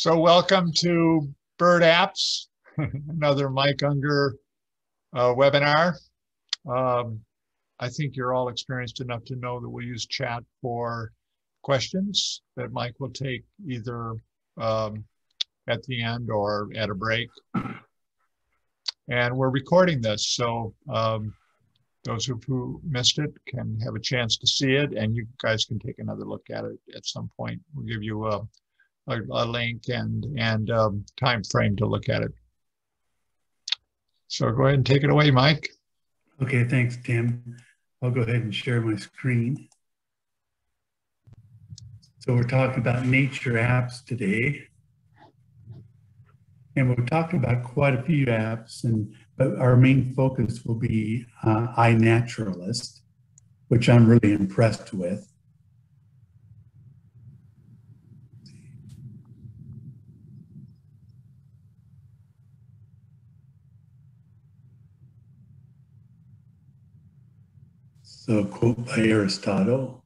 So welcome to Bird Apps, another Mike Unger uh, webinar. Um, I think you're all experienced enough to know that we'll use chat for questions that Mike will take either um, at the end or at a break. And we're recording this, so um, those who, who missed it can have a chance to see it, and you guys can take another look at it at some point. We'll give you a, a, a link and and um, time frame to look at it. So go ahead and take it away, Mike. Okay, thanks, Tim. I'll go ahead and share my screen. So we're talking about nature apps today. And we're talking about quite a few apps, and but our main focus will be uh, iNaturalist, which I'm really impressed with. A quote by Aristotle.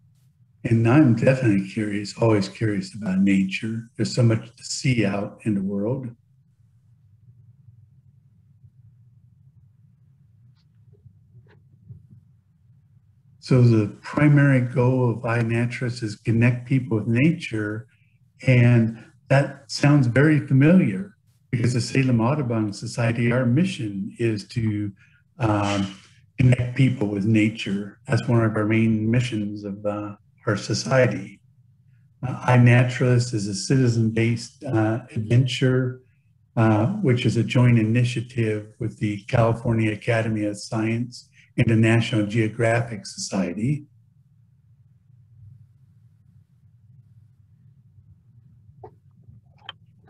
And I'm definitely curious, always curious about nature. There's so much to see out in the world. So the primary goal of iNaturalist is connect people with nature. And that sounds very familiar because the Salem Audubon Society, our mission is to um, connect people with nature. That's one of our main missions of uh, our society. Uh, iNaturalist is a citizen-based uh, adventure, uh, which is a joint initiative with the California Academy of Science and the National Geographic Society.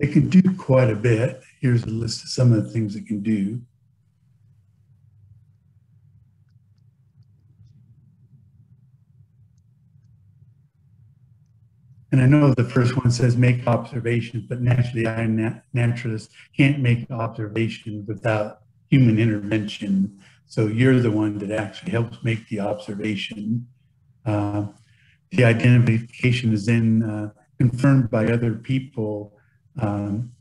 It can do quite a bit. Here's a list of some of the things it can do. And I know the first one says make observations, but naturally, I naturalists can't make observations without human intervention. So you're the one that actually helps make the observation. Uh, the identification is then uh, confirmed by other people, um,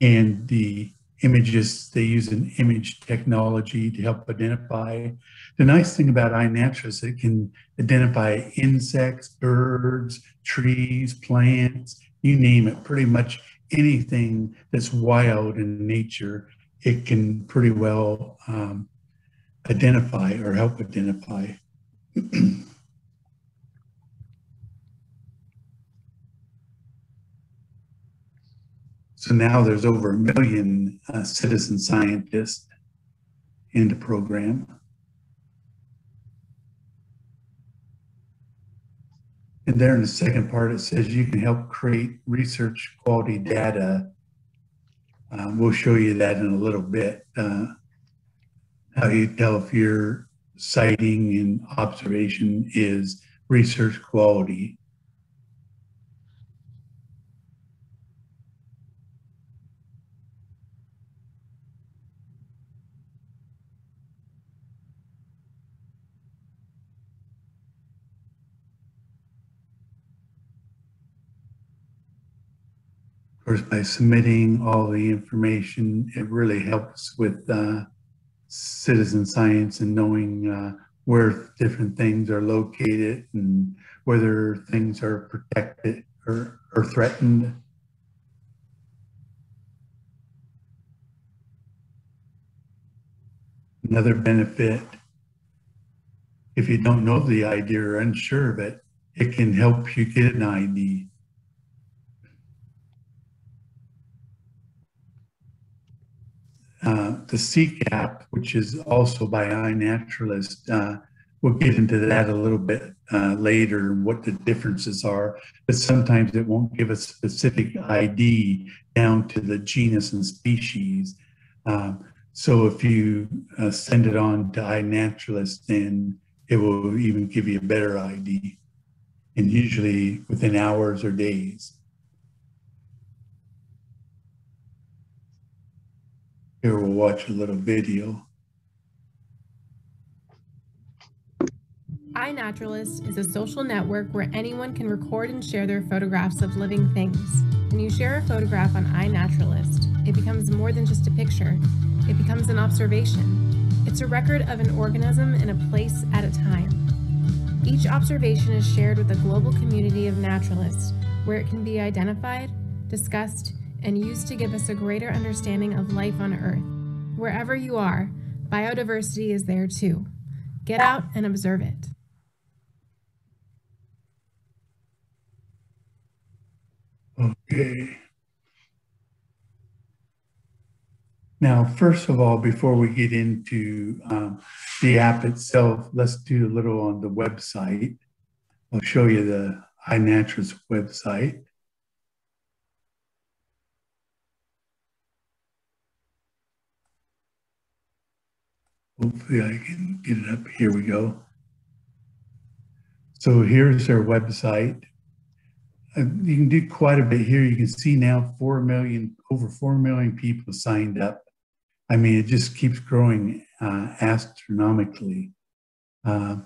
and the images, they use an image technology to help identify. The nice thing about iNaturalist is it can identify insects, birds, trees, plants, you name it, pretty much anything that's wild in nature, it can pretty well um, identify or help identify. So now there's over a million uh, citizen scientists in the program. And there in the second part, it says you can help create research quality data. Uh, we'll show you that in a little bit. Uh, how you tell if your sighting and observation is research quality. Course, by submitting all the information, it really helps with uh, citizen science and knowing uh, where different things are located and whether things are protected or, or threatened. Another benefit, if you don't know the ID or unsure of it, it can help you get an ID. Uh, the Seek app, which is also by iNaturalist, uh, we'll get into that a little bit uh, later, what the differences are, but sometimes it won't give a specific ID down to the genus and species. Um, so if you uh, send it on to iNaturalist, then it will even give you a better ID, and usually within hours or days. Here we'll watch a little video. iNaturalist is a social network where anyone can record and share their photographs of living things. When you share a photograph on iNaturalist, it becomes more than just a picture, it becomes an observation. It's a record of an organism in a place at a time. Each observation is shared with a global community of naturalists where it can be identified, discussed, and used to give us a greater understanding of life on Earth. Wherever you are, biodiversity is there too. Get out and observe it. Okay. Now, first of all, before we get into um, the app itself, let's do a little on the website. I'll show you the iNaturalist website. Hopefully I can get it up. Here we go. So here's their website. Uh, you can do quite a bit here. You can see now 4 million, over 4 million people signed up. I mean, it just keeps growing uh, astronomically. Uh,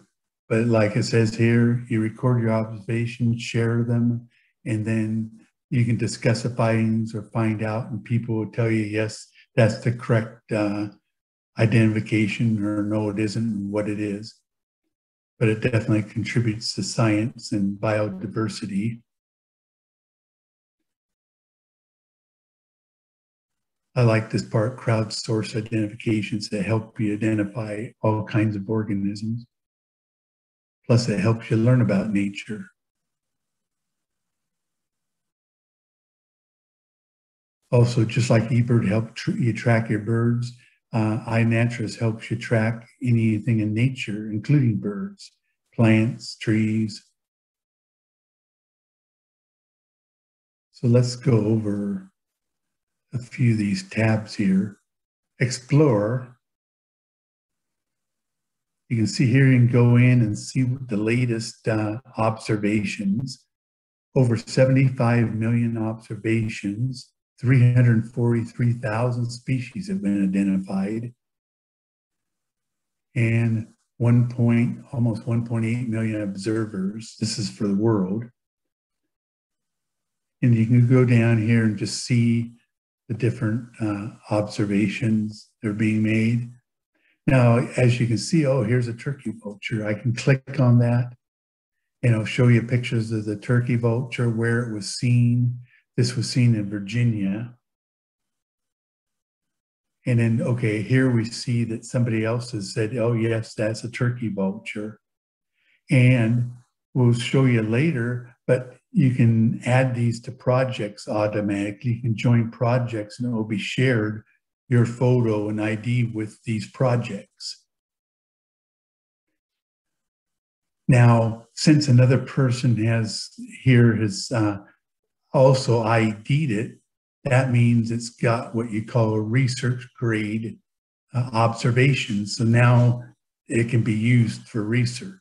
but like it says here, you record your observations, share them, and then you can discuss the findings or find out, and people will tell you, yes, that's the correct uh, identification, or no, it isn't, what it is. But it definitely contributes to science and biodiversity. I like this part, crowdsource identifications that help you identify all kinds of organisms. Plus, it helps you learn about nature. Also, just like eBird helps tr you track your birds, uh, iNaturalist helps you track anything in nature, including birds, plants, trees. So let's go over a few of these tabs here. Explore. You can see here you can go in and see the latest uh, observations. Over 75 million observations, 343,000 species have been identified, and 1 point, almost 1.8 million observers. This is for the world. And you can go down here and just see the different uh, observations that are being made. Now, as you can see, oh, here's a turkey vulture. I can click on that and it'll show you pictures of the turkey vulture, where it was seen. This was seen in Virginia. And then, okay, here we see that somebody else has said, oh, yes, that's a turkey vulture. And we'll show you later, but you can add these to projects automatically. You can join projects and it will be shared your photo and ID with these projects. Now, since another person has here has uh, also ID'd it, that means it's got what you call a research grade uh, observation. So now it can be used for research.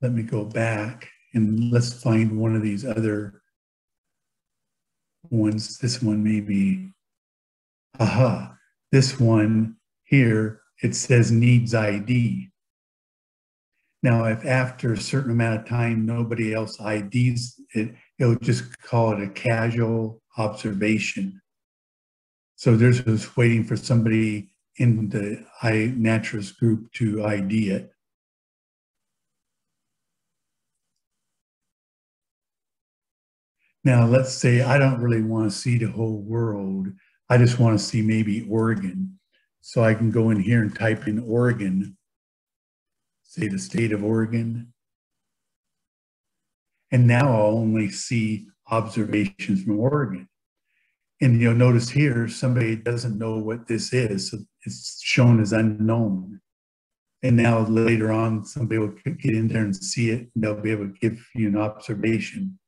Let me go back and let's find one of these other ones. This one maybe, aha, this one here, it says needs ID. Now, if after a certain amount of time, nobody else IDs it, it'll just call it a casual observation. So there's just waiting for somebody in the iNaturalist group to ID it. Now, let's say I don't really want to see the whole world. I just want to see maybe Oregon. So I can go in here and type in Oregon, say the state of Oregon. And now I'll only see observations from Oregon. And you'll notice here, somebody doesn't know what this is. So it's shown as unknown. And now later on, somebody will get in there and see it, and they'll be able to give you an observation.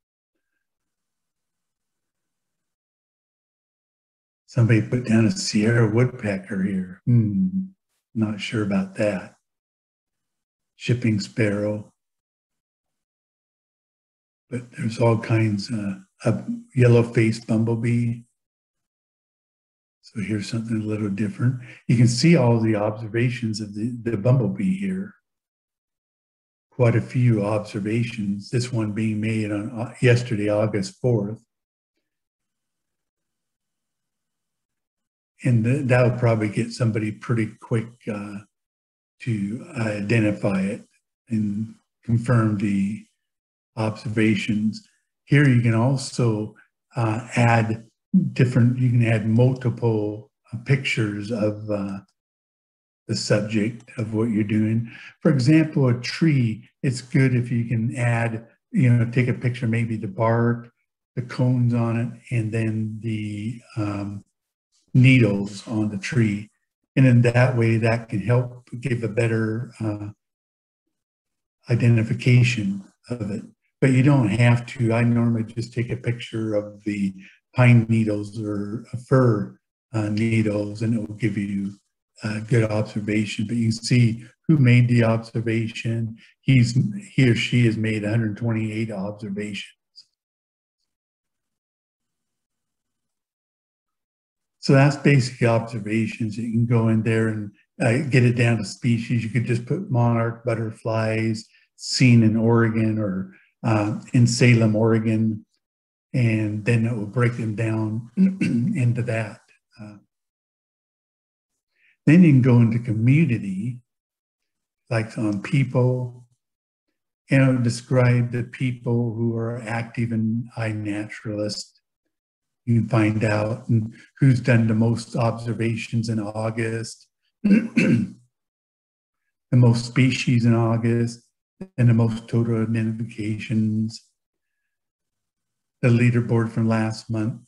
Somebody put down a Sierra woodpecker here. Hmm, not sure about that. Chipping sparrow. But there's all kinds uh, of yellow-faced bumblebee. So here's something a little different. You can see all the observations of the, the bumblebee here. quite a few observations, this one being made on uh, yesterday, August 4th. And th- that'll probably get somebody pretty quick uh, to identify it and confirm the observations. Here you can also uh, add different, you can add multiple uh, pictures of uh, the subject of what you're doing. For example, a tree, it's good if you can add, you know, take a picture, maybe the bark, the cones on it, and then the um, needles on the tree. And in that way, that can help give a better uh, identification of it. But you don't have to. I normally just take a picture of the pine needles or fir uh, needles, and it will give you a good observation. But you see who made the observation. He's he or she has made 128 observations. So that's basic observations. You can go in there and uh, get it down to species. You could just put monarch butterflies seen in Oregon or uh, in Salem, Oregon, and then it will break them down into that. Uh, then you can go into community, like on people, and describe the people who are active in iNaturalist you can find out and who's done the most observations in August, the most species in August, and the most total identifications, the leaderboard from last month.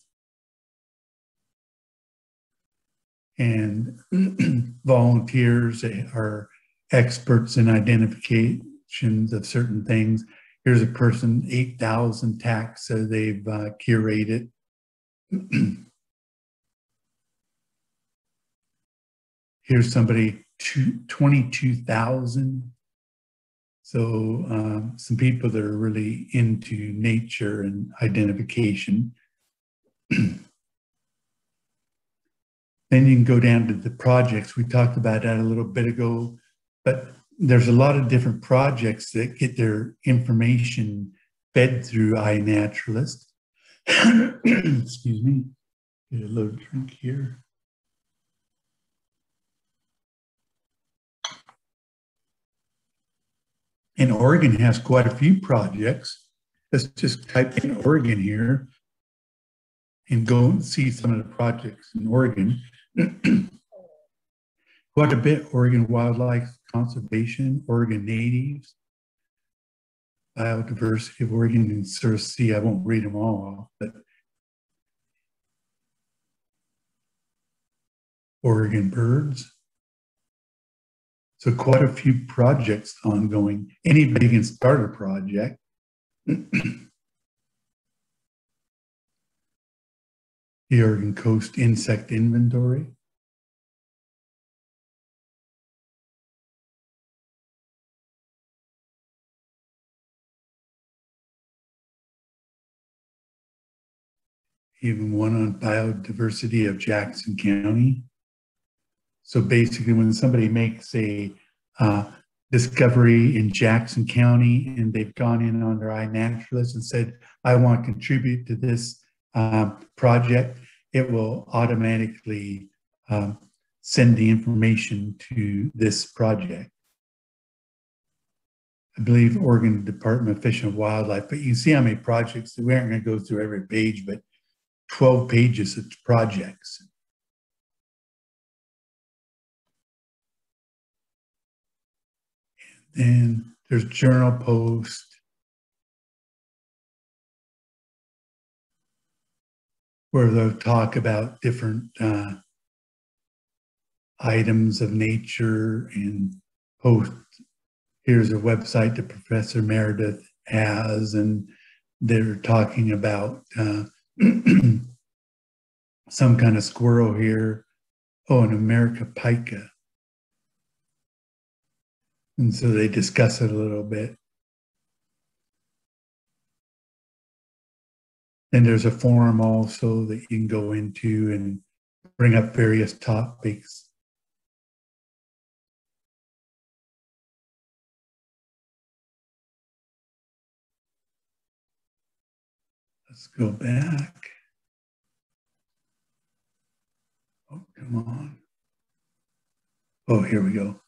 And volunteers are experts in identifications of certain things. Here's a person, 8,000 taxa they've uh, curated Here's somebody, 22,000. So um, some people that are really into nature and identification. then you can go down to the projects. We talked about that a little bit ago, but there's a lot of different projects that get their information fed through iNaturalist. Excuse me. Get a little drink here. And Oregon has quite a few projects. Let's just type in Oregon here and go and see some of the projects in Oregon. quite a bit Oregon Wildlife Conservation, Oregon Natives, biodiversity of Oregon and sort of see, I won't read them all, but Oregon birds. So quite a few projects ongoing. Anybody can start a project. the Oregon Coast Insect Inventory. Even one on biodiversity of Jackson County. So basically, when somebody makes a uh, discovery in Jackson County and they've gone in on their iNaturalist and said, I want to contribute to this um, project, it will automatically um, send the information to this project. I believe Oregon Department of Fish and Wildlife, but you see how many projects, we aren't going to go through every page, but 12 pages of projects. And there's journal post. Where they'll talk about different uh, items of nature and post. Here's a website that Professor Meredith has, and they're talking about uh, some kind of squirrel here. Oh, an America pika. And so they discuss it a little bit. And there's a forum also that you can go into and bring up various topics. Go back. Oh, come on. Oh, here we go.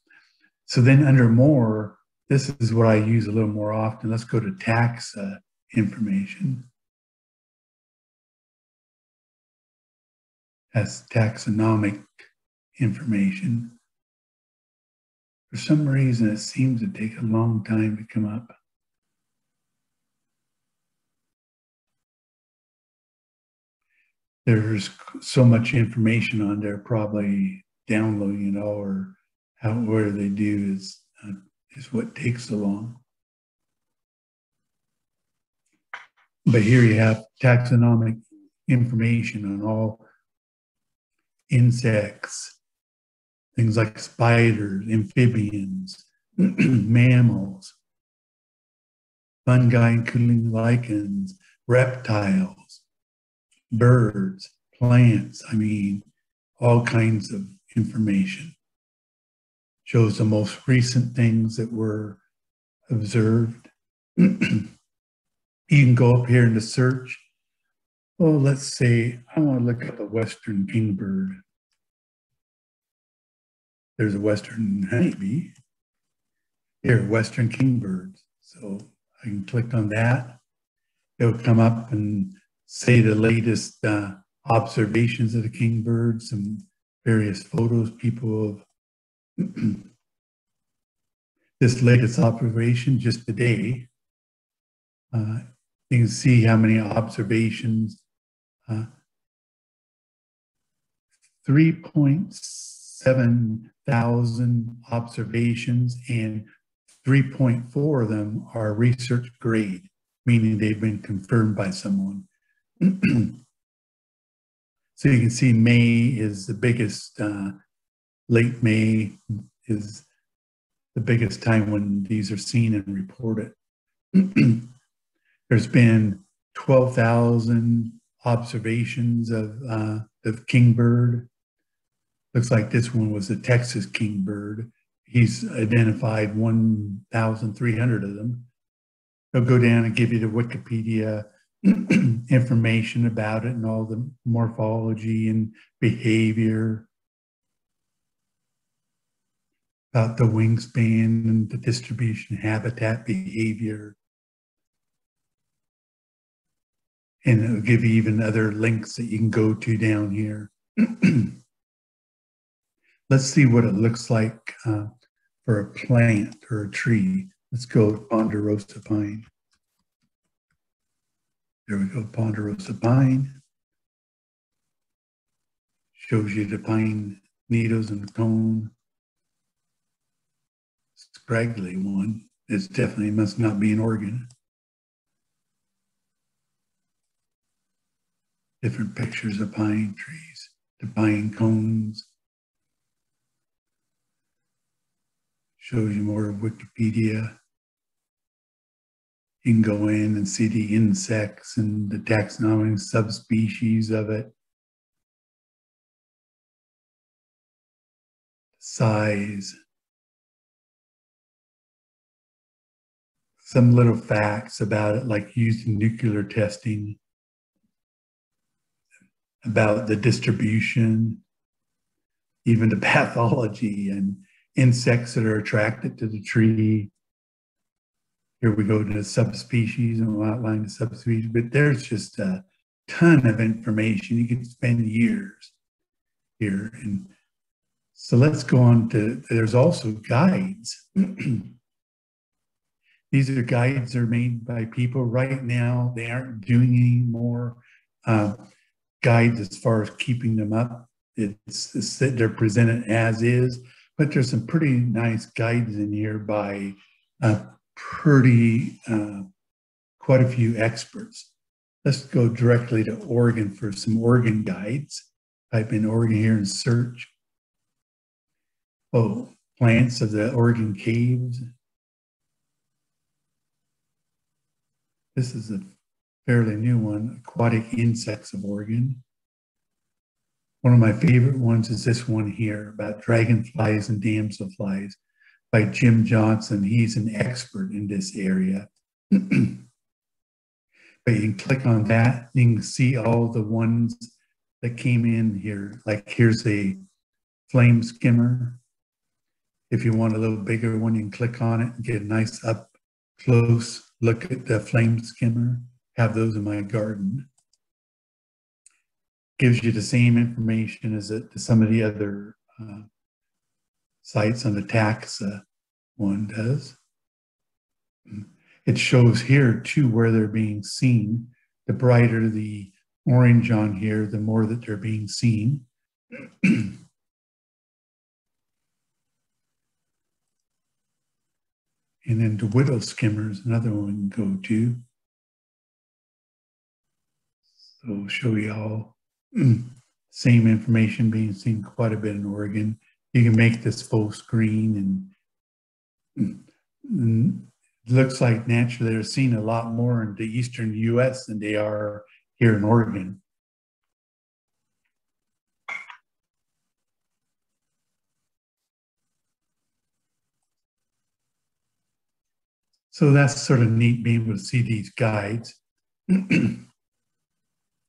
So then under more, this is what I use a little more often. Let's go to taxa uh, information. That's taxonomic information. For some reason, it seems to take a long time to come up. There's so much information on there, probably downloading it all or how where they do is uh, is what takes so long. But here you have taxonomic information on all insects, things like spiders, amphibians, mammals, fungi including lichens, reptiles, birds, plants. I mean, all kinds of information. Shows the most recent things that were observed. you can go up here into search. Oh, let's say I want to look at the western kingbird. There's a western honeybee. Here, western kingbirds. So I can click on that. It'll come up and say the latest uh, observations of the kingbirds and various photos people have. this latest observation just today, uh, you can see how many observations. Uh, 3.7 thousand observations and 3.4 of them are research grade, meaning they've been confirmed by someone. So you can see May is the biggest, uh, late May is the biggest time when these are seen and reported. There's been 12,000 observations of uh, the kingbird. Looks like this one was a Texas kingbird. He's identified 1,300 of them. They'll go down and give you the Wikipedia information about it and all the morphology and behavior, about the wingspan and the distribution, habitat behavior. And it'll give you even other links that you can go to down here. Let's see what it looks like uh, for a plant or a tree. Let's go ponderosa pine. There we go, ponderosa pine. Shows you the pine needles and the cone. Scraggly one. It definitely must not be an organ. Different pictures of pine trees, the pine cones. Shows you more of Wikipedia can go in and see the insects and the taxonomic subspecies of it. Size. Some little facts about it, like using nuclear testing, about the distribution, even the pathology and insects that are attracted to the tree, here we go to the subspecies and we'll outline the subspecies, but there's just a ton of information. You can spend years here. And so let's go on to, there's also guides. These are guides that are made by people right now. They aren't doing any more uh, guides as far as keeping them up. It's, it's they're presented as is, but there's some pretty nice guides in here by uh, pretty, uh, quite a few experts. Let's go directly to Oregon for some Oregon guides. Type in Oregon here and search. Oh, plants of the Oregon caves. This is a fairly new one, aquatic insects of Oregon. One of my favorite ones is this one here about dragonflies and damselflies by Jim Johnson. He's an expert in this area. but you can click on that, you can see all the ones that came in here. Like here's a flame skimmer. If you want a little bigger one, you can click on it and get a nice up close look at the flame skimmer. Have those in my garden. Gives you the same information as it, some of the other uh, sites on the taxa one does. It shows here too where they're being seen. The brighter the orange on here, the more that they're being seen. and then the widow skimmer is another one go to. So show you all same information being seen quite a bit in Oregon. You can make this full screen and, and looks like naturally they're seen a lot more in the eastern US than they are here in Oregon. So that's sort of neat being able to see these guides. you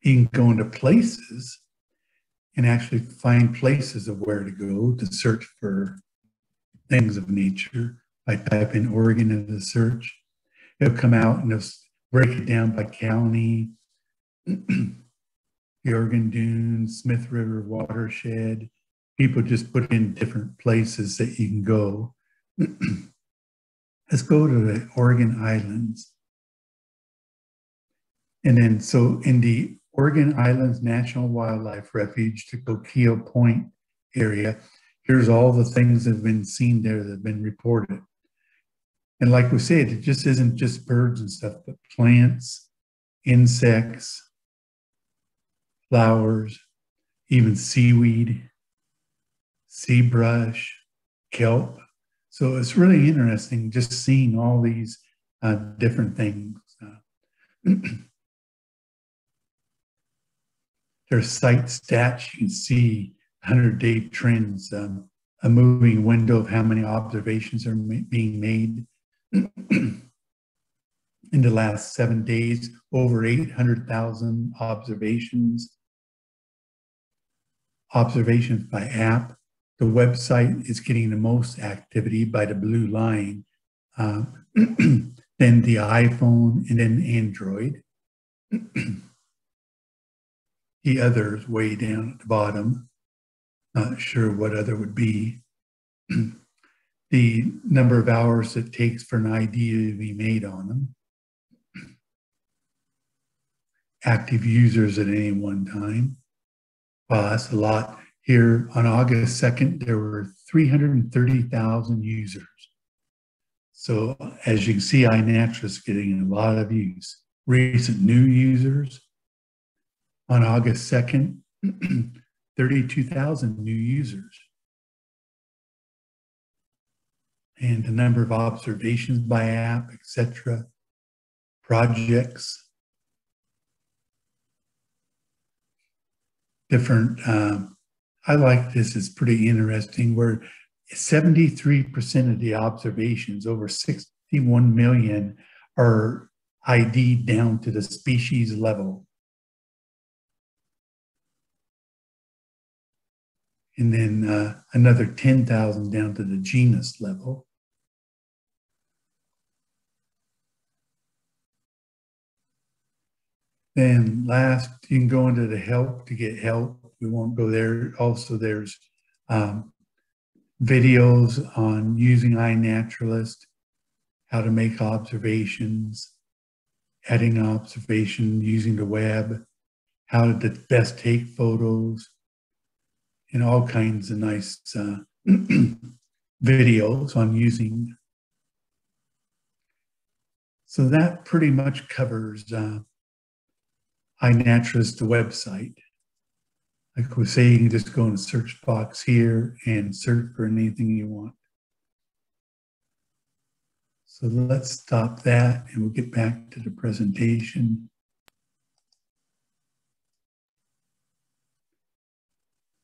can go into places and actually find places of where to go to search for things of nature. I type in Oregon into the search. It'll come out and it'll break it down by county, the Oregon Dunes, Smith River watershed. People just put in different places that you can go. Let's go to the Oregon Islands. And then, so in the Oregon Islands National Wildlife Refuge, to Coquille Point area, here's all the things that have been seen there that have been reported. And like we said, it just isn't just birds and stuff, but plants, insects, flowers, even seaweed, sea brush, kelp. So it's really interesting just seeing all these uh, different things. Uh, there's site stats, you can see 100 day trends, um, a moving window of how many observations are ma being made. In the last seven days, over 800,000 observations observations by app. The website is getting the most activity by the blue line, uh, then the iPhone, and then Android. the others way down at the bottom. Not sure what other would be. the number of hours it takes for an idea to be made on them. Active users at any one time. Well, that's a lot. Here on August 2nd, there were 330,000 users. So as you can see, iNaturalist is getting a lot of use. Recent new users on August 2nd, 32,000 new users. And the number of observations by app, etc., projects, different. Um, I like this, it's pretty interesting, where 73% of the observations, over 61 million, are ID down to the species level. And then uh, another 10,000 down to the genus level. Then last, you can go into the help to get help. We won't go there. Also, there's um, videos on using iNaturalist, how to make observations, adding observation using the web, how to best take photos, and all kinds of nice uh, videos on using. So that pretty much covers uh, iNaturalist, the website. Like we say, you can just go in the search box here and search for anything you want. So let's stop that and we'll get back to the presentation.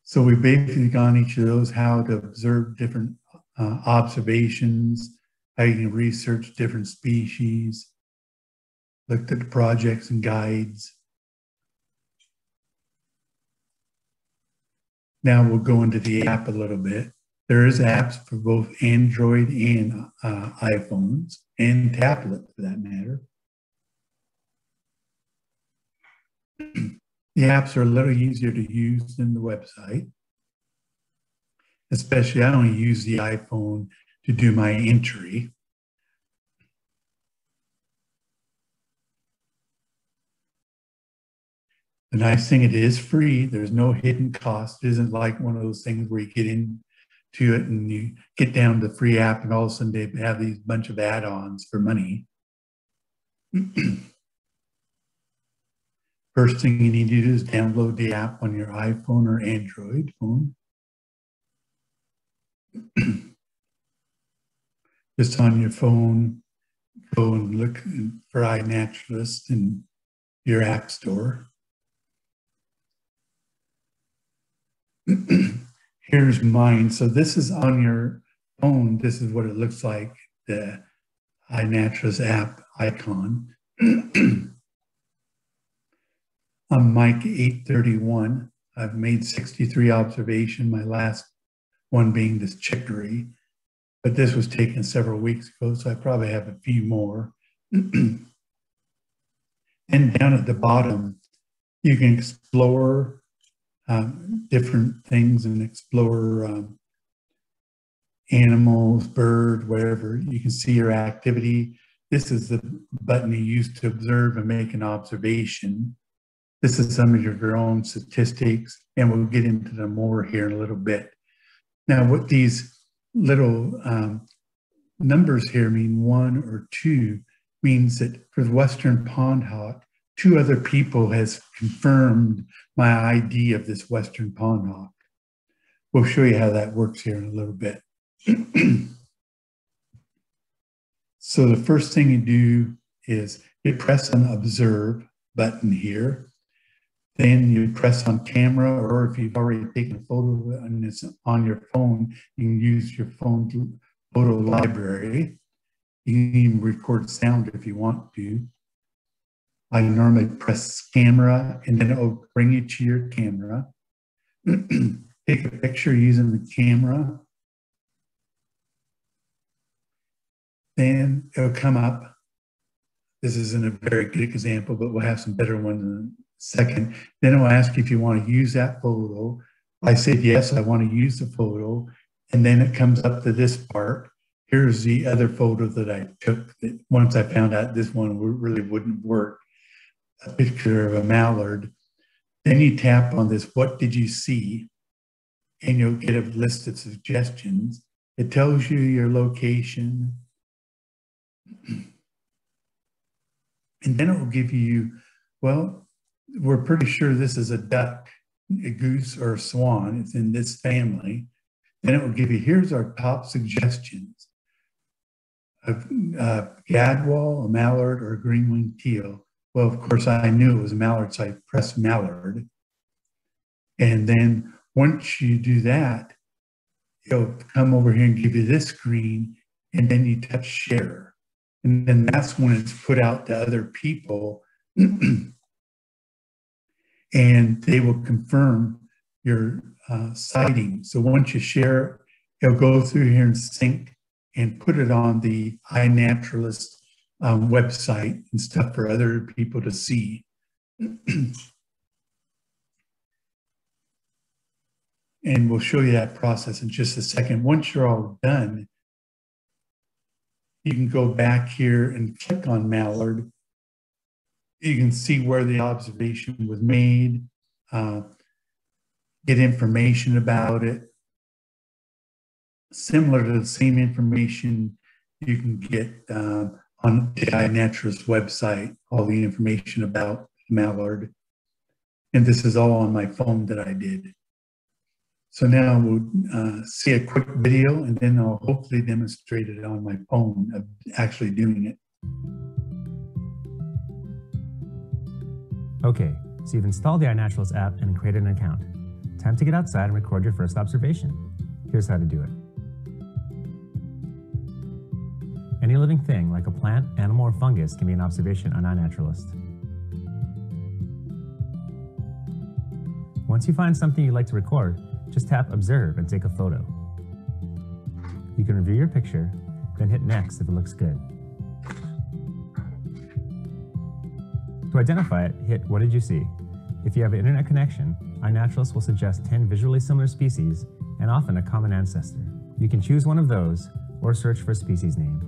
So we've basically gone each of those, how to observe different uh, observations, how you can research different species, looked at the projects and guides. Now we'll go into the app a little bit. There is apps for both Android and uh, iPhones and tablet for that matter. The apps are a little easier to use than the website. Especially, I only use the iPhone to do my entry. The nice thing, it is free. There's no hidden cost. It isn't like one of those things where you get into it and you get down to the free app and all of a sudden they have these bunch of add-ons for money. First thing you need to do is download the app on your iPhone or Android phone. Just on your phone, go and look for iNaturalist in your app store. Here's mine. So this is on your phone. This is what it looks like, the iNaturalist app icon. I'm Mike 831. I've made 63 observation, my last one being this chicory, but this was taken several weeks ago, so I probably have a few more. and down at the bottom, you can explore um, different things and explore um, animals, bird, whatever. You can see your activity. This is the button you use to observe and make an observation. This is some of your own statistics, and we'll get into them more here in a little bit. Now, what these little um, numbers here mean, one or two, means that for the Western pond hawk, two other people has confirmed my ID of this Western pond hawk. We'll show you how that works here in a little bit. so the first thing you do is you press an observe button here. Then you press on camera, or if you've already taken a photo it and it's on your phone, you can use your phone photo library. You can even record sound if you want to. I normally press camera and then it'll bring you to your camera. Take a picture using the camera. Then it'll come up. This isn't a very good example, but we'll have some better ones second. Then it'll ask if you want to use that photo. I said, yes, I want to use the photo. And then it comes up to this part. Here's the other photo that I took. That once I found out this one really wouldn't work a picture of a mallard. Then you tap on this, what did you see? And you'll get a list of suggestions. It tells you your location. And then it will give you, well, we're pretty sure this is a duck, a goose, or a swan. It's in this family. Then it will give you, here's our top suggestions. A, a uh, gadwall, a mallard, or a green-winged teal. Well, of course, I knew it was a mallard, so I pressed mallard. And then once you do that, it'll come over here and give you this screen, and then you touch share. And then that's when it's put out to other people, and they will confirm your uh, sighting. So once you share, it'll go through here and sync and put it on the iNaturalist um, website and stuff for other people to see. and we'll show you that process in just a second. Once you're all done, you can go back here and click on Mallard. You can see where the observation was made, uh, get information about it. Similar to the same information you can get uh, on the iNaturalist website all the information about Mallard. And this is all on my phone that I did. So now we'll uh, see a quick video and then I'll hopefully demonstrate it on my phone of actually doing it. Okay, so you've installed the iNaturalist app and created an account. Time to get outside and record your first observation. Here's how to do it. Any living thing, like a plant, animal, or fungus, can be an observation on iNaturalist. Once you find something you'd like to record, just tap Observe and take a photo. You can review your picture, then hit Next if it looks good. To identify it, hit What did you see? If you have an internet connection, iNaturalist will suggest 10 visually similar species and often a common ancestor. You can choose one of those or search for a species name.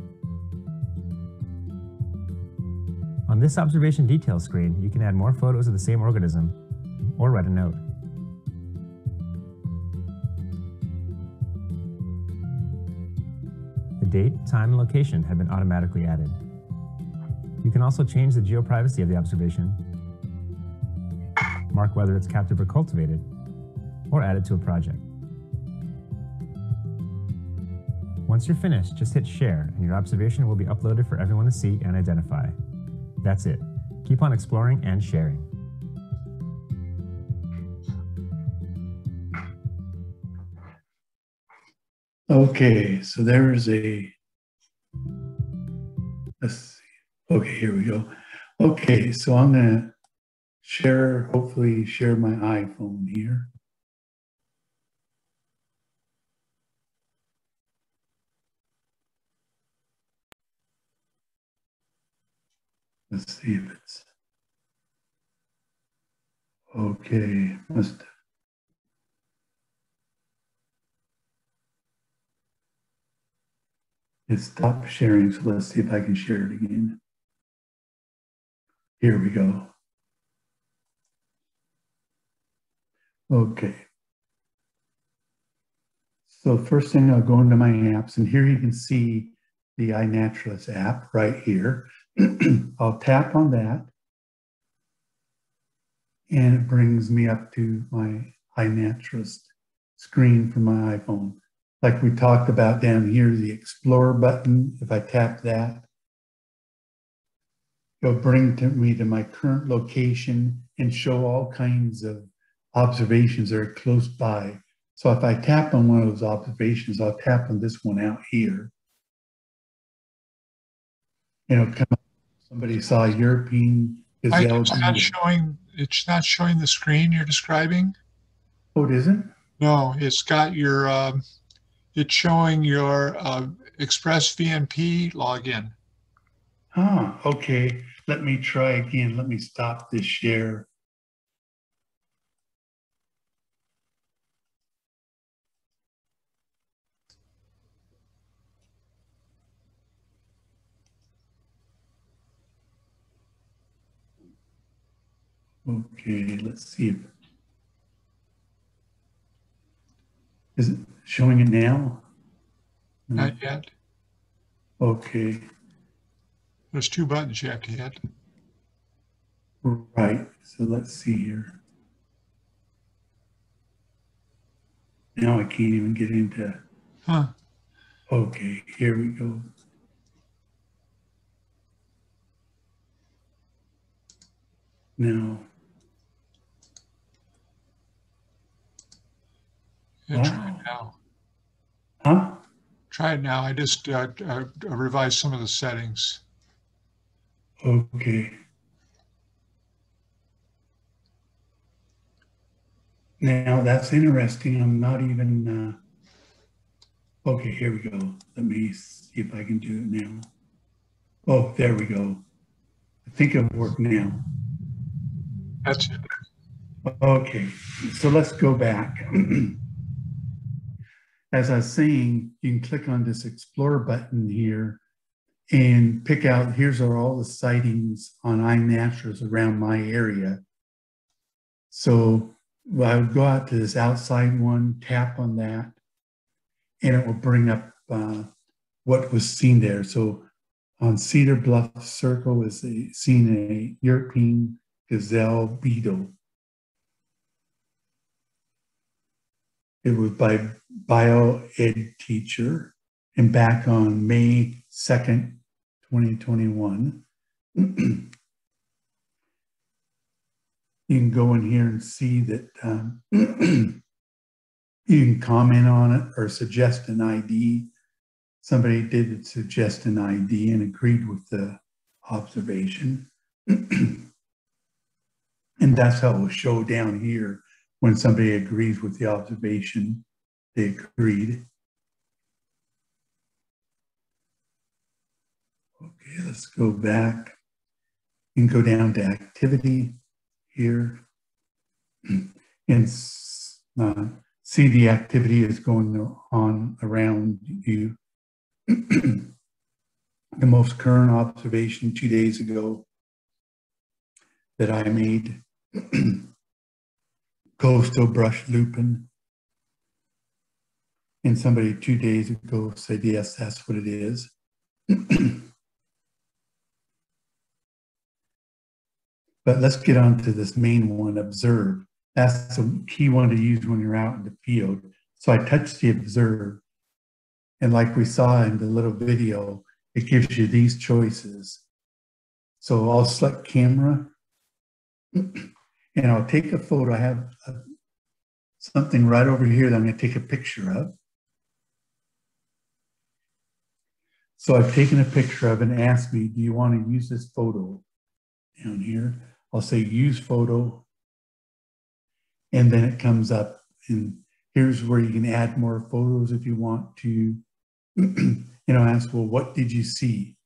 On this observation details screen, you can add more photos of the same organism or write a note. The date, time, and location have been automatically added. Can also change the geoprivacy of the observation, mark whether it's captive or cultivated, or add it to a project. Once you're finished, just hit share and your observation will be uploaded for everyone to see and identify. That's it. Keep on exploring and sharing. Okay, so there's a, let's see. Okay, here we go. Okay, so I'm gonna share, hopefully share my iPhone here. Let's see if it's, okay, must, it stopped sharing, so let's see if I can share it again. Here we go. Okay. So first thing, I'll go into my apps, and here you can see the iNaturalist app right here. I'll tap on that, and it brings me up to my iNaturalist screen for my iPhone. Like we talked about down here, the Explore button, if I tap that, it'll bring to me to my current location and show all kinds of observations that are close by. So if I tap on one of those observations, I'll tap on this one out here. You it'll come up, somebody saw a European gazelle. it's not showing, it's not showing the screen you're describing? Oh, it isn't? No, it's got your, um, it's showing your uh, ExpressVPN login. Ah, okay. Let me try again. Let me stop this share. Okay, let's see if is it showing it now? Not yet. Okay. There's two buttons you have to hit. Right, so let's see here. Now I can't even get into, Huh, okay, here we go. Now, yeah, try it now. huh? Try it now. I just uh, uh, revised some of the settings. Okay. Now, that's interesting. I'm not even, uh, okay, here we go. Let me see if I can do it now. Oh, there we go. I think it'll work now. That's it. Okay, so let's go back. As I was saying, you can click on this Explore button here and pick out, here's are all the sightings on iNaturalist around my area. So I would go out to this outside one, tap on that, and it will bring up uh, what was seen there. So on Cedar Bluff Circle is a, seen a European gazelle beetle. It was by bio ed teacher and back on May 2nd, 2021. you can go in here and see that um, you can comment on it or suggest an ID. somebody did suggest an ID and agreed with the observation. and that's how it will show down here when somebody agrees with the observation, they agreed. Okay, let's go back and go down to activity here and uh, see the activity is going on around you. the most current observation two days ago that I made, coastal brush lupin. And somebody two days ago said, yes, that's what it is. But let's get on to this main one, observe. That's the key one to use when you're out in the field. So I touch the observe. And like we saw in the little video, it gives you these choices. So I'll select camera and I'll take a photo. I have a, something right over here that I'm going to take a picture of. So I've taken a picture of and asked me, do you want to use this photo down here? I'll say use photo and then it comes up and here's where you can add more photos if you want to. You know ask well what did you see?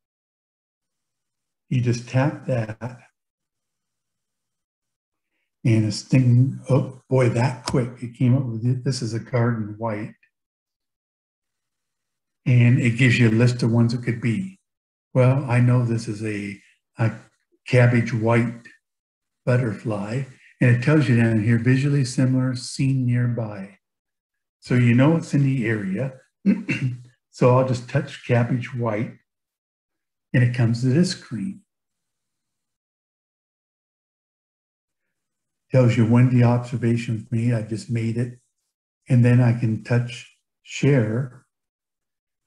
You just tap that and a sting oh boy that quick. It came up with it. This is a garden white. And it gives you a list of ones it could be. Well i know this is a, a cabbage white butterfly and it tells you down here, visually similar, seen nearby. So you know it's in the area. so I'll just touch cabbage white and it comes to this screen. Tells you when the observation with me, I just made it. And then I can touch share.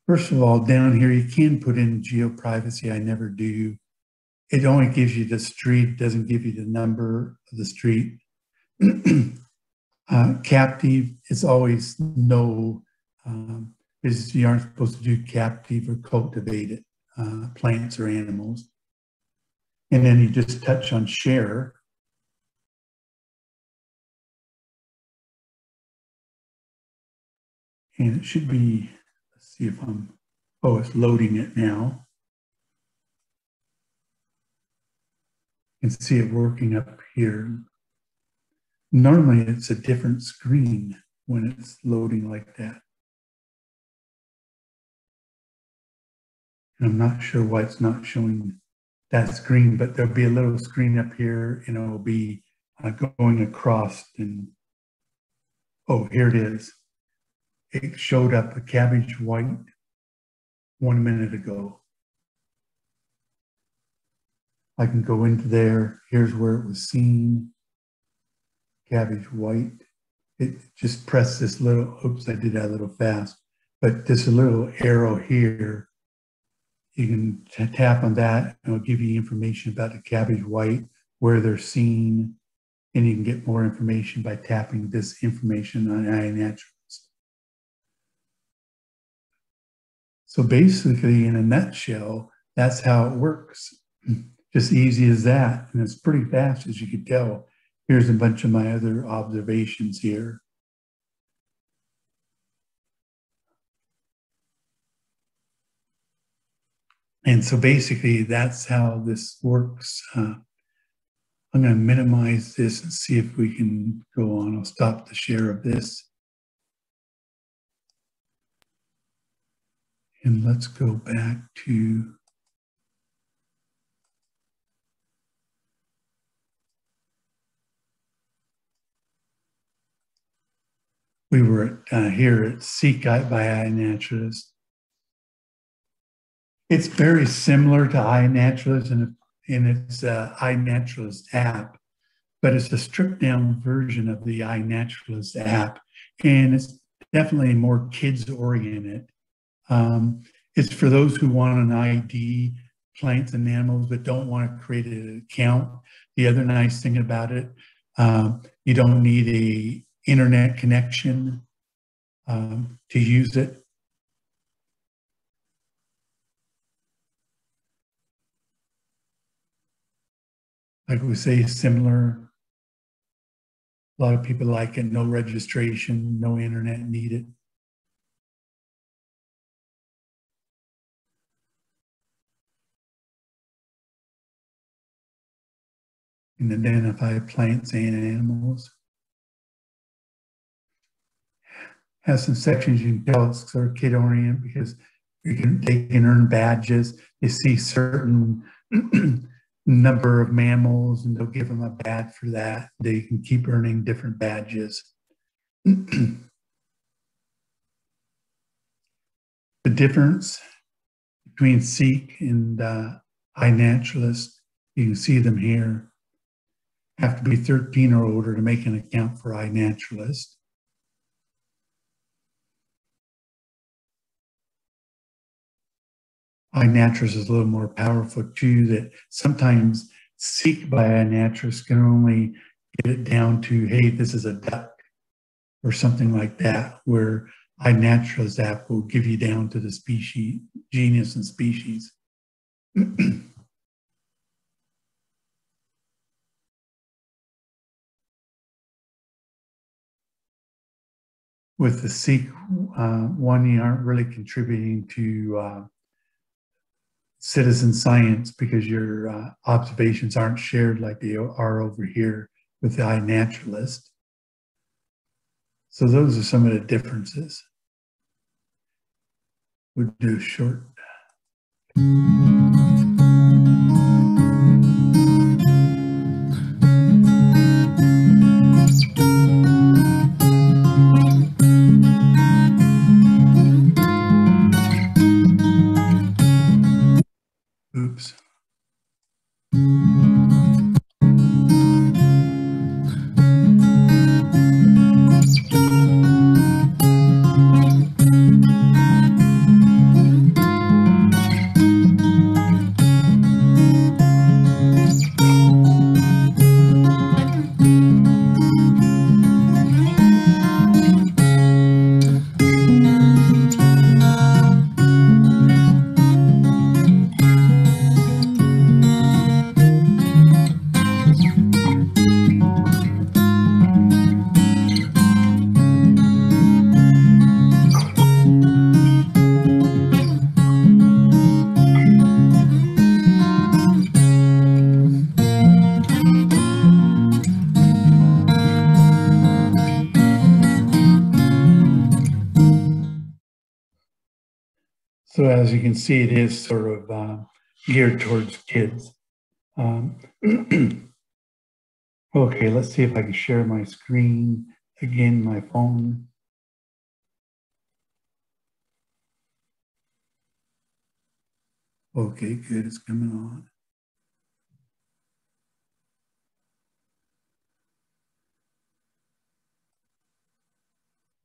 First of all, down here, you can put in geo-privacy. I never do it only gives you the street, doesn't give you the number of the street. uh, captive is always no, um, is you aren't supposed to do captive or cultivated uh, plants or animals. And then you just touch on share. And it should be, let's see if I'm, oh, it's loading it now. Can see it working up here. Normally it's a different screen when it's loading like that. And I'm not sure why it's not showing that screen, but there'll be a little screen up here and it'll be uh, going across and, oh, here it is. It showed up a cabbage white one minute ago. I can go into there. Here's where it was seen. Cabbage white. It just press this little, oops, I did that a little fast, but this little arrow here, you can tap on that and it'll give you information about the cabbage white, where they're seen, and you can get more information by tapping this information on iNaturalist. So basically, in a nutshell, that's how it works. just easy as that. And it's pretty fast, as you can tell. Here's a bunch of my other observations here. And so basically, that's how this works. Uh, I'm going to minimize this and see if we can go on. I'll stop the share of this. And let's go back to we were uh, here at Seek by iNaturalist. It's very similar to iNaturalist in, in its uh, iNaturalist app, but it's a stripped down version of the iNaturalist app, and it's definitely more kids oriented. Um, it's for those who want an ID, plants and animals, but don't want to create an account. The other nice thing about it, um, you don't need a internet connection um, to use it. Like we say, similar. A lot of people like it, no registration, no internet needed. and identify plants and animals. Has some sections you can tell it's sort of kid orient because you can, they can earn badges. They see certain number of mammals and they'll give them a badge for that. They can keep earning different badges. the difference between Seek and uh, iNaturalist, you can see them here, have to be 13 or older to make an account for iNaturalist. iNaturalist is a little more powerful too, that sometimes seek by iNaturalist can only get it down to, hey, this is a duck or something like that, where iNaturalist app will give you down to the species, genus and species. With the Seek uh, one, you aren't really contributing to uh, citizen science because your uh, observations aren't shared like they are over here with the iNaturalist. So those are some of the differences. We'll do short. You can see, it is sort of uh, geared towards kids. Um, okay, let's see if I can share my screen again, my phone. Okay, good, it's coming on.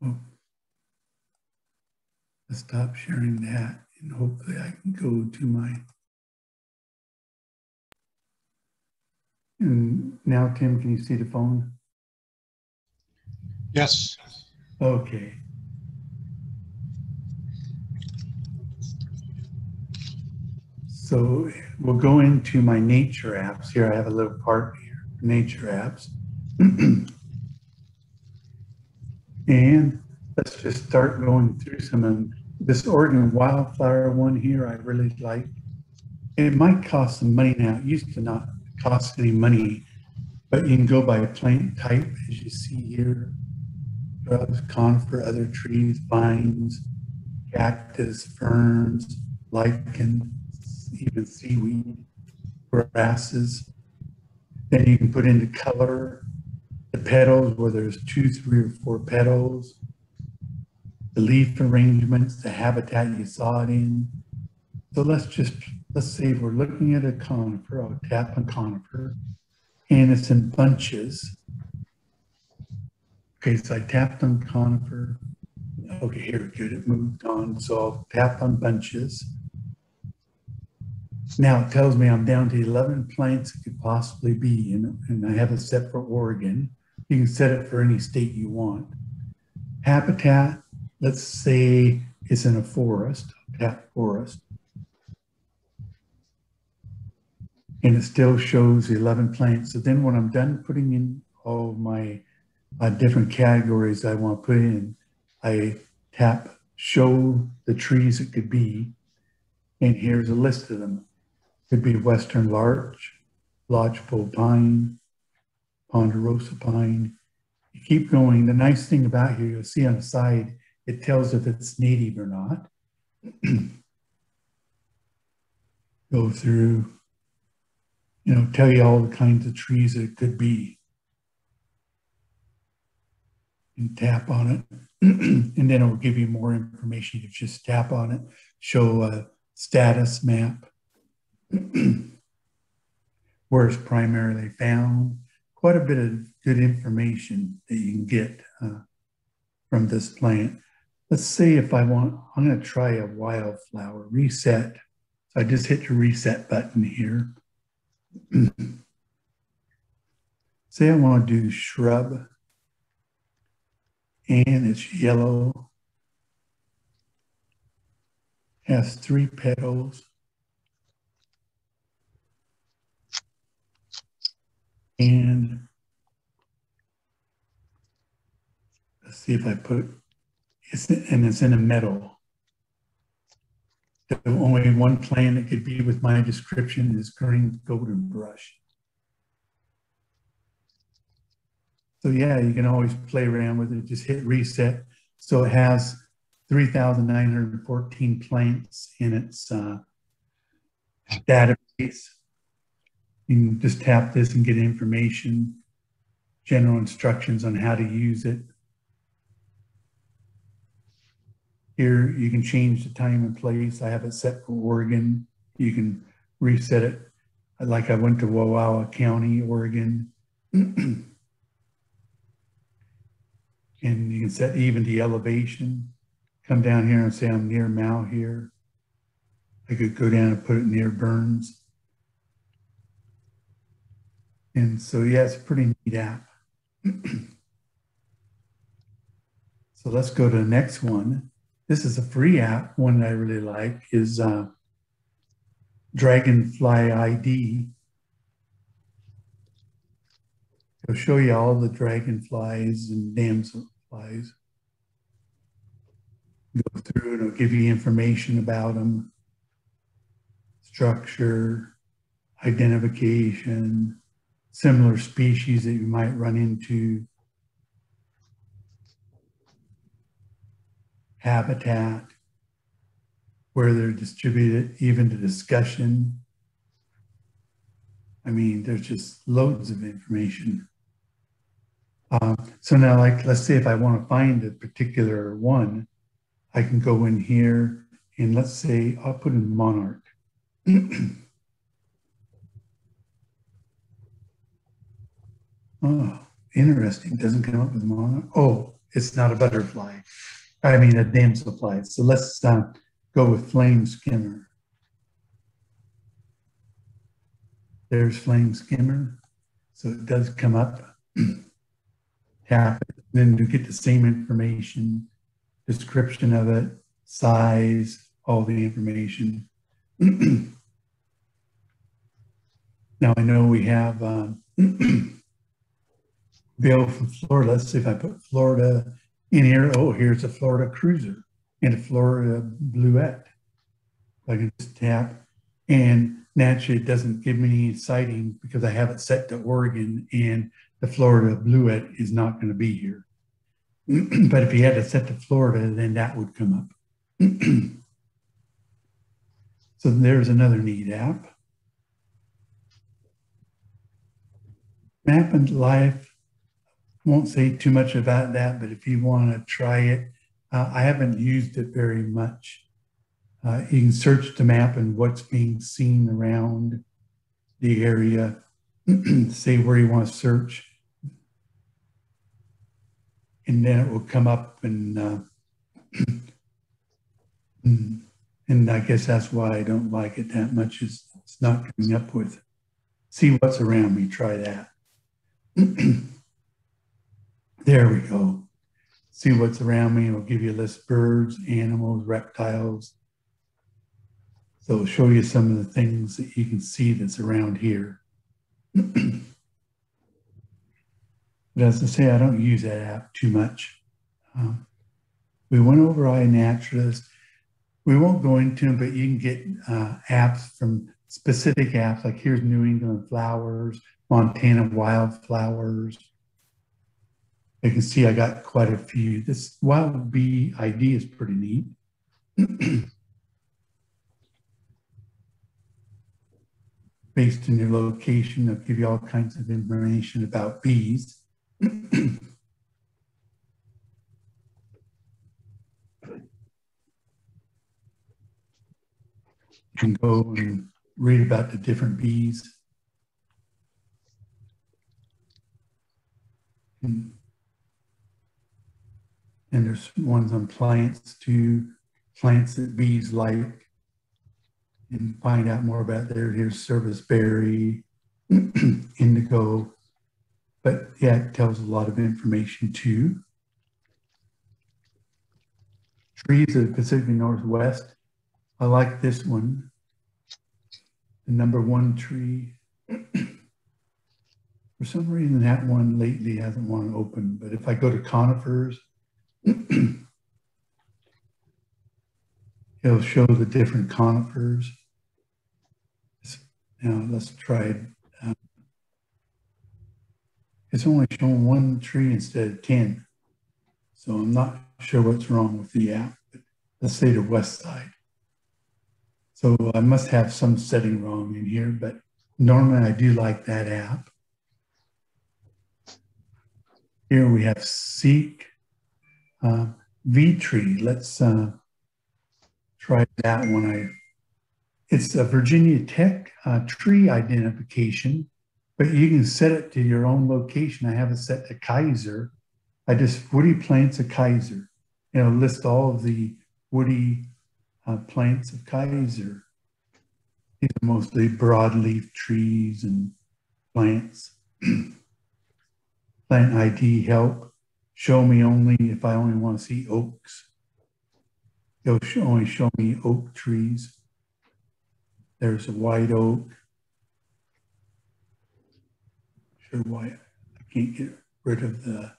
Oh. Stop sharing that and hopefully I can go to my. And now, Tim, can you see the phone? Yes. Okay. So we'll go into my nature apps. Here I have a little part here, nature apps. and let's just start going through some of them. This Oregon wildflower one here, I really like. It might cost some money now. It used to not cost any money, but you can go by plant type, as you see here. Shrubs, conifer, other trees, vines, cactus, ferns, lichen, even seaweed, grasses. Then you can put into color the petals, where there's two, three, or four petals, the leaf arrangements, the habitat you saw it in. So let's just, let's say we're looking at a conifer, I'll tap on conifer, and it's in bunches. Okay, so I tapped on conifer. Okay, here, good, it moved on. So I'll tap on bunches. Now it tells me I'm down to 11 plants it could possibly be, and, and I have it set for Oregon. You can set it for any state you want. Habitat, let's say it's in a forest, a tap forest. and it still shows the 11 plants. So then when I'm done putting in all my uh, different categories I want to put in, I tap show the trees it could be. And here's a list of them. Could be Western Larch, Lodgepole Pine, Ponderosa Pine. You keep going. The nice thing about here, you'll see on the side, it tells if it's native or not. Go through, you know, tell you all the kinds of trees it could be. And tap on it. and then it will give you more information. You just tap on it, show a status map, where it's primarily found. Quite a bit of good information that you can get uh, from this plant. Let's say if I want, I'm going to try a wildflower reset. So I just hit the reset button here. say I want to do shrub and it's yellow, has three petals. And let's see if I put, it's, and it's in a metal. The only one plant that could be with my description is green golden brush. So yeah, you can always play around with it. Just hit reset. So it has 3,914 plants in its uh, database. You can just tap this and get information, general instructions on how to use it. Here you can change the time and place. I have it set for Oregon. You can reset it. Like I went to Wallowa County, Oregon. and you can set even the elevation. Come down here and say I'm near Malheur. I could go down and put it near Burns. And so, yeah, it's a pretty neat app. so let's go to the next one. This is a free app. One that I really like is uh, Dragonfly ID. It'll show you all the dragonflies and damselflies. Go through and it'll give you information about them, structure, identification, similar species that you might run into, habitat, where they're distributed, even the discussion. I mean, there's just loads of information. Uh, so now, like, let's say if I want to find a particular one, I can go in here and let's say I'll put in monarch. oh, interesting. Doesn't come up with monarch. Oh, it's not a butterfly. I mean, a damselfly. So let's uh, go with flame skimmer. There's flame skimmer. So it does come up. it, then to get the same information, description of it, size, all the information. now I know we have uh, Bill from Florida. Let's see if I put Florida in here. Oh, here's a Florida cruiser and a Florida bluet. I can just tap and naturally it doesn't give me any sightings because I have it set to Oregon and the Florida bluet is not going to be here. but if you had to set to Florida, then that would come up. so there's another neat app. Map of Life, won't say too much about that, but if you want to try it, uh, I haven't used it very much. Uh, you can search the map and what's being seen around the area, say where you want to search. And then it will come up and uh, and I guess that's why I don't like it that much is it's not coming up with. See what's around me try that there we go see what's around me it'll give you a list of birds animals reptiles So it'll show you some of the things that you can see that's around here. but as I say, I don't use that app too much. Um, we went over iNaturalist. We won't go into them, but you can get uh, apps from specific apps, like here's New England flowers, Montana wildflowers. You can see I got quite a few. This wild bee ID is pretty neat. Based on your location, they'll give you all kinds of information about bees. You can go and read about the different bees. And, and there's ones on plants too, plants that bees like. And find out more about there. Here's serviceberry, indigo. But yeah, it tells a lot of information too. Trees of the Pacific Northwest. I like this one. The number one tree. For some reason, that one lately hasn't wanted to open, but if I go to conifers, it'll show the different conifers. Now let's try it. Um, it's only showing one tree instead of 10. So I'm not sure what's wrong with the app, but let's say the west side. So I must have some setting wrong in here, but normally I do like that app. Here we have Seek uh, V-Tree. Let's uh, try that one. I, it's a Virginia Tech uh, tree identification, but you can set it to your own location. I have it set to Keizer. I just woody plants of Keizer. Know, list all of the woody uh, plants of Keizer. These are mostly broadleaf trees and plants. Plant ID help. Show me only if I only want to see oaks. It'll only show me oak trees. There's a white oak. Sure why I can't get rid of the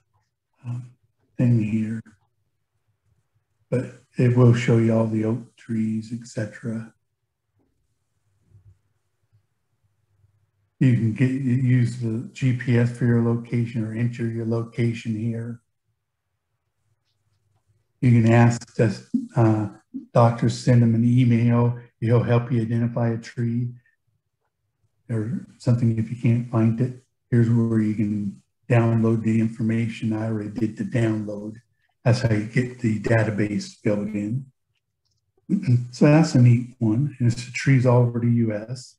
um, thing here. But it will show you all the oak trees, etc. You can get use the GPS for your location or enter your location here. You can ask the uh, doctor send him an email. He'll help you identify a tree or something if you can't find it. Here's where you can download the information. I already did the download. That's how you get the database filled in. so that's a neat one. And it's the trees all over the US.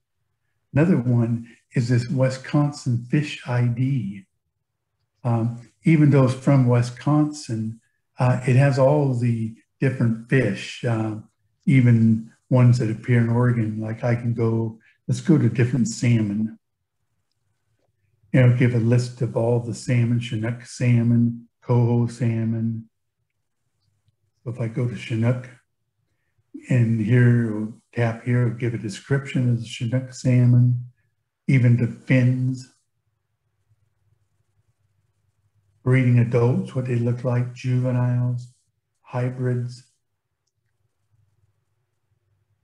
Another one is this Wisconsin Fish ID. Um, even though it's from Wisconsin, uh, it has all the different fish, uh, even ones that appear in Oregon. Like I can go, let's go to different salmon. You know, give a list of all the salmon, Chinook salmon, coho salmon. So if I go to Chinook, and here, tap here, give a description of the Chinook salmon, even the fins. Breeding adults, what they look like, juveniles, hybrids.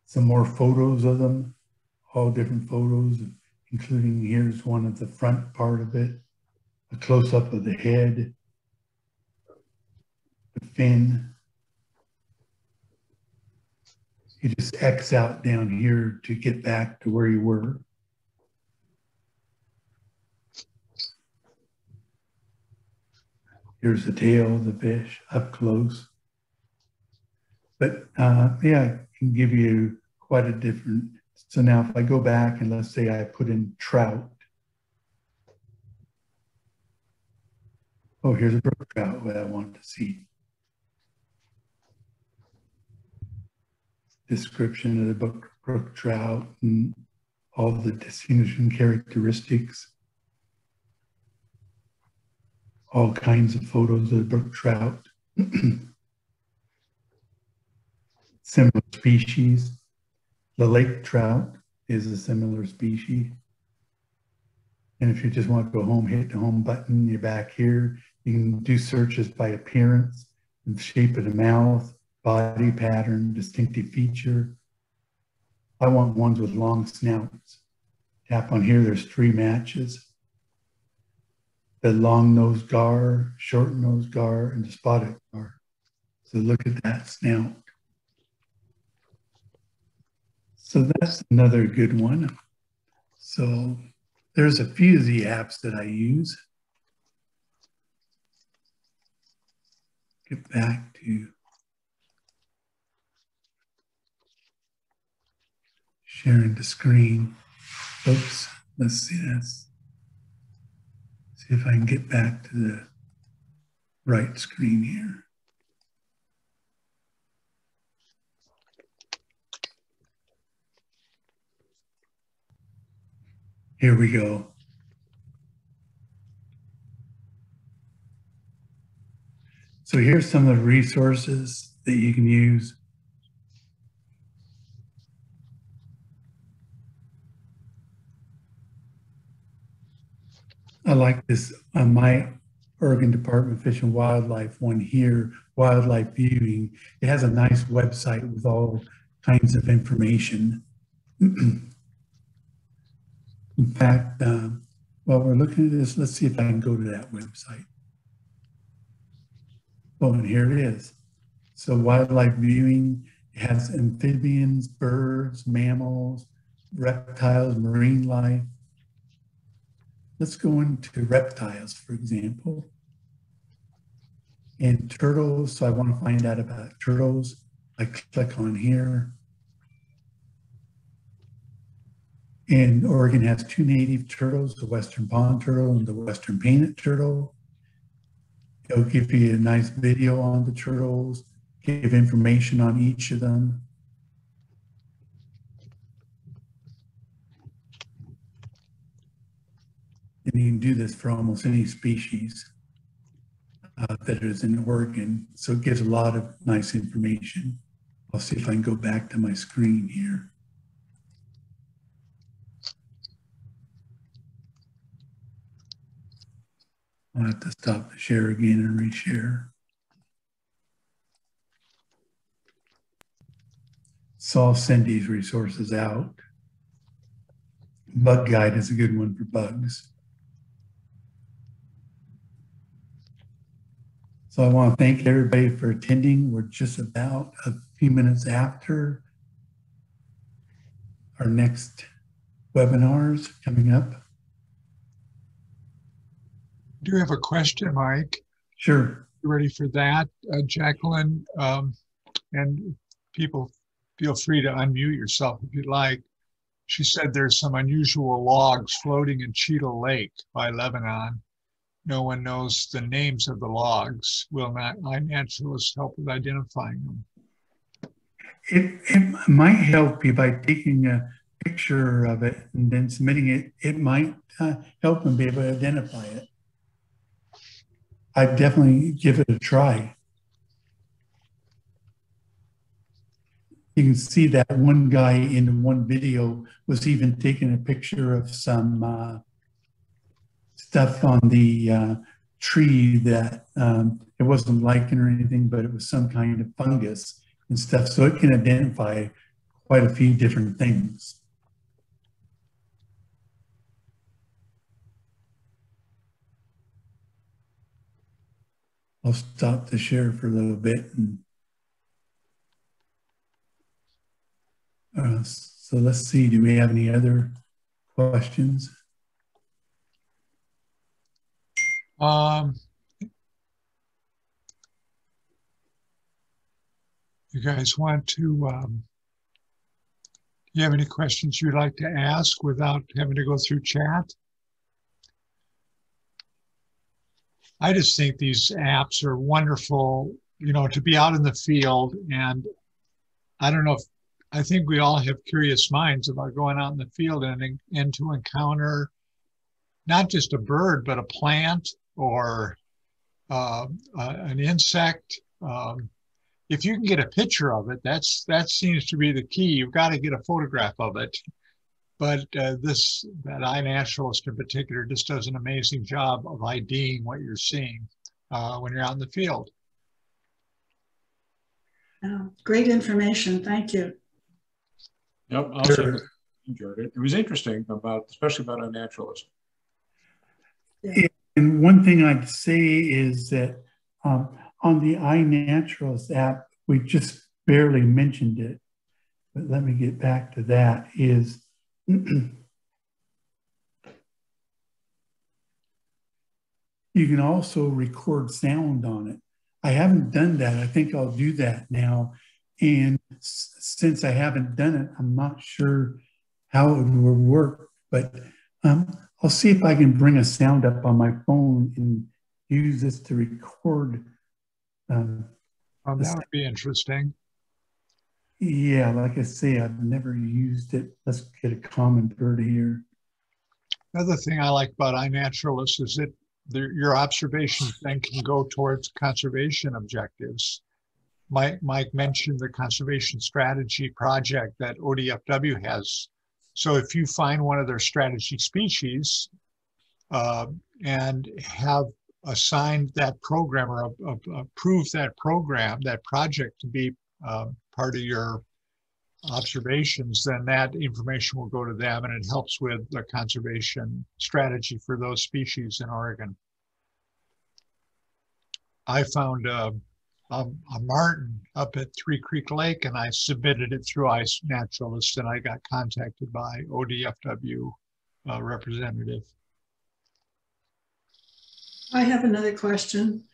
Some more photos of them, all different photos, including here's one of the front part of it, a close up of the head, the fin. You just X out down here to get back to where you were. Here's the tail of the fish up close. But uh, yeah, I can give you quite a different. So now if I go back and let's say I put in trout. Oh, here's a brook trout that I wanted to see. Description of the brook, brook trout and all the distinguishing characteristics all kinds of photos of brook trout, similar species. The lake trout is a similar species. And if you just want to go home, hit the home button, you're back here. You can do searches by appearance and shape of the mouth, body pattern, distinctive feature. I want ones with long snouts. Tap on here, there's three matches. The long nosed gar, short nosed gar, and the spotted gar. So look at that snout. So that's another good one. So there's a few of the apps that I use. Get back to sharing the screen. Oops, let's see this. See if I can get back to the right screen here. Here we go. So here's some of the resources that you can use. I like this on uh, my Oregon Department of Fish and Wildlife one here, Wildlife Viewing. It has a nice website with all kinds of information. In fact, uh, while we're looking at this, let's see if I can go to that website. Oh, and here it is. So wildlife viewing has amphibians, birds, mammals, reptiles, marine life. Let's go into reptiles, for example. And turtles, so I want to find out about turtles. I click on here. And Oregon has two native turtles, the western pond turtle and the western painted turtle. It'll give you a nice video on the turtles, give information on each of them. And you can do this for almost any species uh, that is in Oregon. So it gives a lot of nice information. I'll see if I can go back to my screen here. I'll have to stop the share again and reshare. So I'll send these resources out. Bug guide is a good one for bugs. So I want to thank everybody for attending. We're just about a few minutes after our next webinars coming up do you have a question, Mike. Sure. You ready for that, uh, Jacqueline? Um, and people, feel free to unmute yourself if you'd like. She said there's some unusual logs floating in Cheadle Lake by Lebanon. No one knows the names of the logs. Will not iNaturalist help with identifying them? It, it might help you by taking a picture of it and then submitting it. It might uh, help them be able to identify it. I'd definitely give it a try. You can see that one guy in one video was even taking a picture of some uh, stuff on the uh, tree that um, it wasn't lichen or anything, but it was some kind of fungus and stuff. So it can identify quite a few different things. I'll stop the share for a little bit. And, uh, so let's see, do we have any other questions? Um, you guys want to, um, you have any questions you'd like to ask without having to go through chat? I just think these apps are wonderful, you know, to be out in the field. And I don't know if I think we all have curious minds about going out in the field and, and to encounter not just a bird, but a plant or uh, uh, an insect. Um, if you can get a picture of it, that's that seems to be the key. You've got to get a photograph of it. But uh, this that naturalist in particular just does an amazing job of IDing what you're seeing uh, when you're out in the field. Oh, great information. Thank you. Yep, I'll sure. enjoyed it. It was interesting about, especially about iNaturalist. Yeah. And one thing I'd say is that um, on the iNaturalist app, we just barely mentioned it, but let me get back to that, is you can also record sound on it. I haven't done that. I think I'll do that now. And since I haven't done it, I'm not sure how it will work, but um, I'll see if I can bring a sound up on my phone and use this to record. Um, oh, that would be interesting. Yeah, like I say, I've never used it. Let's get a common bird here. Another thing I like about iNaturalist is that the, your observations then can go towards conservation objectives. Mike, Mike mentioned the conservation strategy project that ODFW has. So if you find one of their strategy species uh, and have assigned that program or approved that program, that project to be uh, part of your observations, then that information will go to them and it helps with the conservation strategy for those species in Oregon. I found a, a, a marten up at Three Creek Lake and I submitted it through Ice iNaturalist and I got contacted by ODFW uh, representative. I have another question.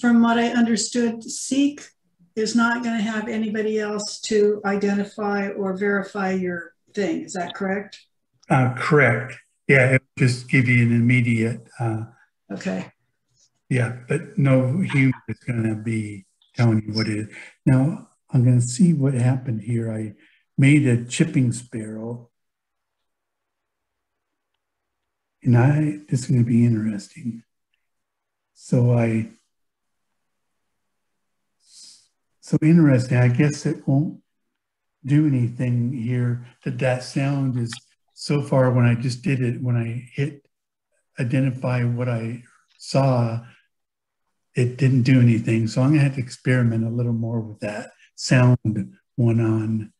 From what I understood, Seek is not going to have anybody else to identify or verify your thing. Is that correct? Uh, correct. Yeah, it just give you an immediate. Uh, okay. Yeah, but no human is going to be telling you what it is. Now, I'm going to see what happened here. I made a chipping sparrow. And I, this is going to be interesting. So I so interesting. I guess it won't do anything here that that sound is so far when I just did it, when I hit identify what I saw, it didn't do anything. So I'm gonna have to experiment a little more with that sound one on.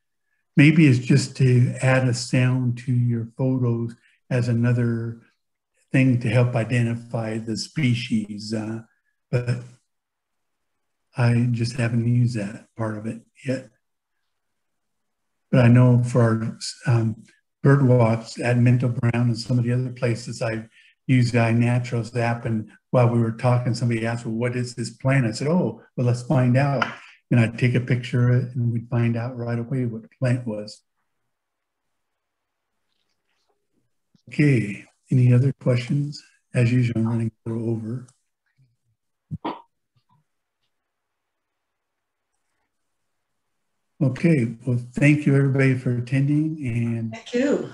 Maybe it's just to add a sound to your photos as another thing to help identify the species. Uh, but I just haven't used that part of it yet. But I know for um, Birdwatch at Minto Brown and some of the other places I've used iNaturalist app. And while we were talking, somebody asked, well, what is this plant? I said, oh, well, let's find out. And I'd take a picture and we'd find out right away what the plant was. Okay, any other questions? As usual, I'm running a little over. Okay, well, thank you everybody for attending and thank you.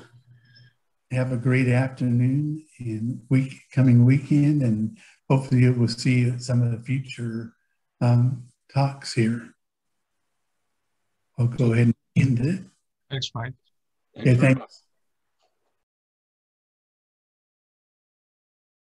Have a great afternoon and week coming weekend, and hopefully we'll see some of the future um, talks here. I'll go ahead and end it. Thanks, Mike. Okay, thanks.